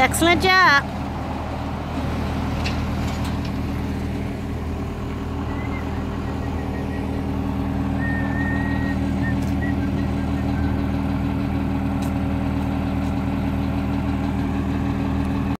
Excellent job.